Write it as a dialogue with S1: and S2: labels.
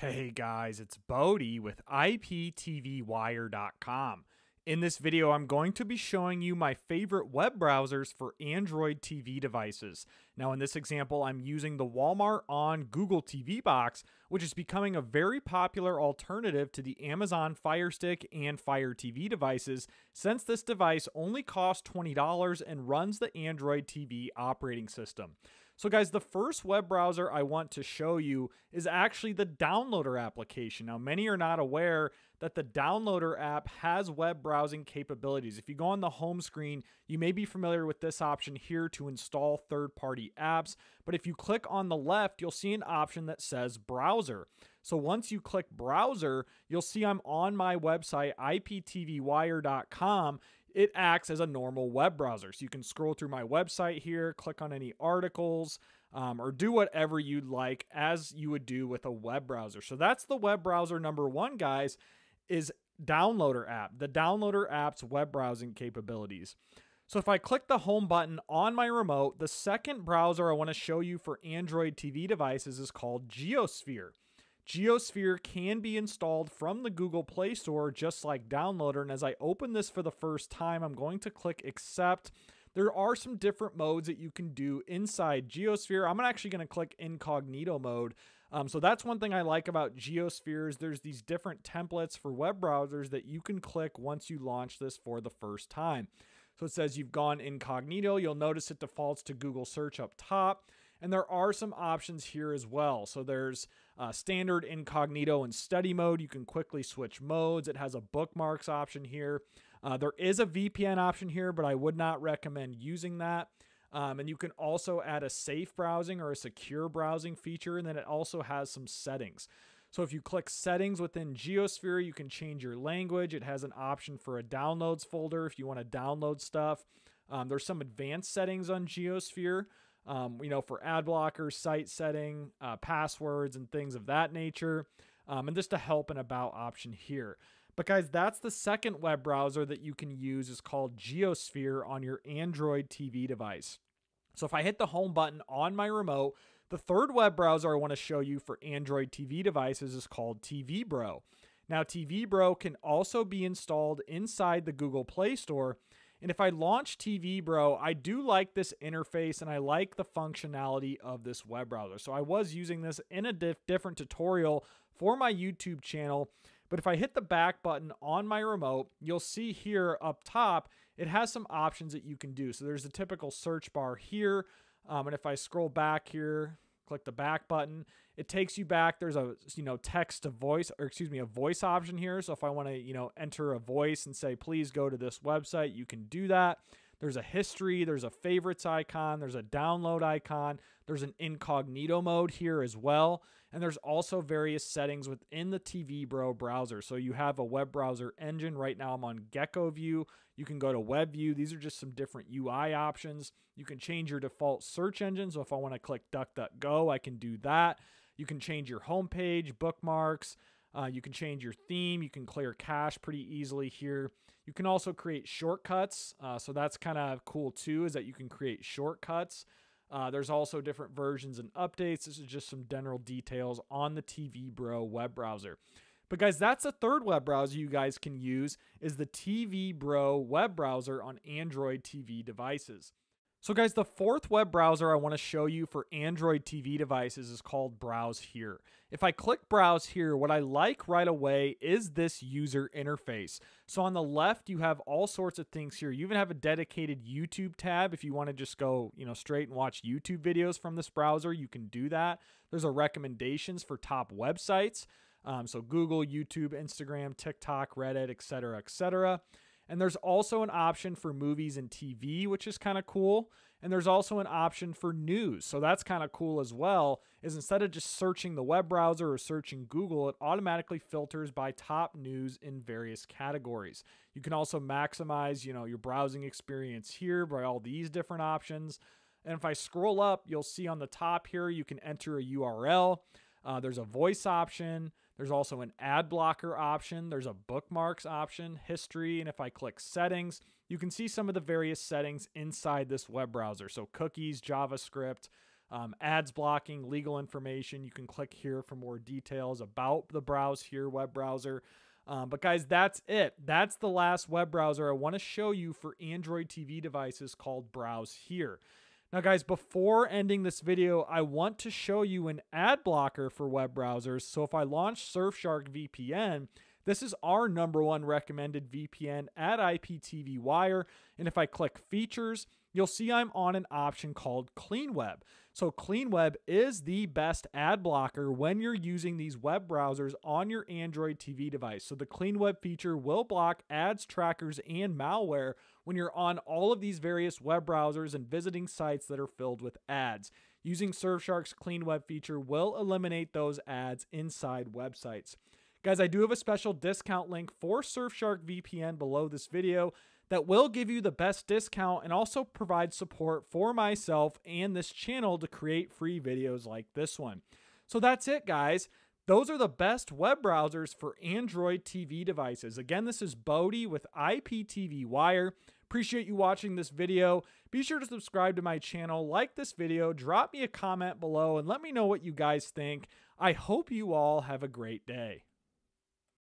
S1: Hey guys, it's Bodhi with IPTVWire.com. In this video, I'm going to be showing you my favorite web browsers for Android TV devices. Now, in this example, I'm using the Walmart onn Google TV box, which is becoming a very popular alternative to the Amazon Fire Stick and Fire TV devices, since this device only costs $20 and runs the Android TV operating system. So, guys, the first web browser I want to show you is actually the Downloader application. Now, many are not aware that the Downloader app has web browsing capabilities. If you go on the home screen, you may be familiar with this option here to install third party apps. But if you click on the left, you'll see an option that says Browser. So once you click Browser, you'll see I'm on my website, iptvwire.com, it acts as a normal web browser. So you can scroll through my website here, click on any articles, um, or do whatever you'd like as you would do with a web browser. So that's the web browser number one, guys, is Downloader app, the Downloader app's web browsing capabilities. So if I click the home button on my remote, the second browser I want to show you for Android TV devices is called JioSphere. JioSphere can be installed from the Google Play Store just like Downloader. And as I open this for the first time, I'm going to click accept. There are some different modes that you can do inside JioSphere. I'm actually going to click incognito mode. Um, so that's one thing I like about JioSphere is there's these different templates for web browsers that you can click once you launch this for the first time. So it says you've gone incognito. You'll notice it defaults to Google search up top. And there are some options here as well. So there's uh, standard incognito and study mode. You can quickly switch modes. It has a bookmarks option here. Uh, there is a VPN option here, but I would not recommend using that. Um, and you can also add a safe browsing or a secure browsing feature. And then it also has some settings. So if you click settings within JioSphere, you can change your language. It has an option for a downloads folder if you want to download stuff. Um, there's some advanced settings on JioSphere um, you know, for ad blockers, site setting, uh, passwords, and things of that nature. Um, and just a help and about option here. But guys, that's the second web browser that you can use is called JioSphere on your Android TV device. So if I hit the home button on my remote, the third web browser I want to show you for Android TV devices is called TV Bro. Now, TV Bro can also be installed inside the Google Play Store, and if I launch TV Bro, I do like this interface and I like the functionality of this web browser. So I was using this in a diff different tutorial for my YouTube channel. But if I hit the back button on my remote, you'll see here up top, it has some options that you can do. So there's a typical search bar here. Um, and if I scroll back here, click the back button. It takes you back. There's a you know text to voice or excuse me a voice option here. So if I want to you know enter a voice and say please go to this website, you can do that. There's a history, there's a favorites icon, there's a download icon, there's an incognito mode here as well. And there's also various settings within the TV Bro browser. So you have a web browser engine. Right now I'm on Gecko View. You can go to Web View. These are just some different UI options. You can change your default search engine. So if I want to click DuckDuckGo, I can do that. You can change your homepage, bookmarks, uh, you can change your theme. You can clear cache pretty easily here. You can also create shortcuts. Uh, so that's kind of cool too, is that you can create shortcuts. Uh, there's also different versions and updates. This is just some general details on the TV Bro web browser. But guys, that's a third web browser you guys can use is the TV Bro web browser on Android TV devices. So guys, the fourth web browser I want to show you for Android TV devices is called Browse Here. If I click Browse Here, what I like right away is this user interface. So on the left, you have all sorts of things here. You even have a dedicated YouTube tab. If you want to just go, you know, straight and watch YouTube videos from this browser, you can do that. There's a recommendations for top websites. Um, so Google, YouTube, Instagram, TikTok, Reddit, etc., etc. And there's also an option for movies and TV, which is kind of cool. And there's also an option for news. So that's kind of cool as well. Is instead of just searching the web browser or searching Google, it automatically filters by top news in various categories. You can also maximize, you know, your browsing experience here by all these different options. And if I scroll up, you'll see on the top here, you can enter a URL. Uh, there's a voice option. There's also an ad blocker option. There's a bookmarks option, history, and if I click settings, you can see some of the various settings inside this web browser. So cookies, JavaScript, um, ads blocking, legal information. You can click here for more details about the Browse Here web browser. Um, but guys, that's it. That's the last web browser I want to show you for Android TV devices called Browse Here. Now, guys, before ending this video, I want to show you an ad blocker for web browsers. So if I launch Surfshark VPN, this is our number one recommended VPN at IPTV Wire. And if I click features, you'll see I'm on an option called Clean Web. So Clean Web is the best ad blocker when you're using these web browsers on your Android TV device. So the Clean Web feature will block ads, trackers, and malware when you're on all of these various web browsers and visiting sites that are filled with ads. Using Surfshark's Clean Web feature will eliminate those ads inside websites. Guys, I do have a special discount link for Surfshark VPN below this video that will give you the best discount and also provide support for myself and this channel to create free videos like this one. So that's it, guys. Those are the best web browsers for Android TV devices. Again, this is Bodhi with IPTV Wire. Appreciate you watching this video. Be sure to subscribe to my channel, like this video, drop me a comment below, and let me know what you guys think. I hope you all have a great day.